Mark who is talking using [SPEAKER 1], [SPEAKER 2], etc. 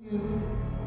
[SPEAKER 1] 嗯。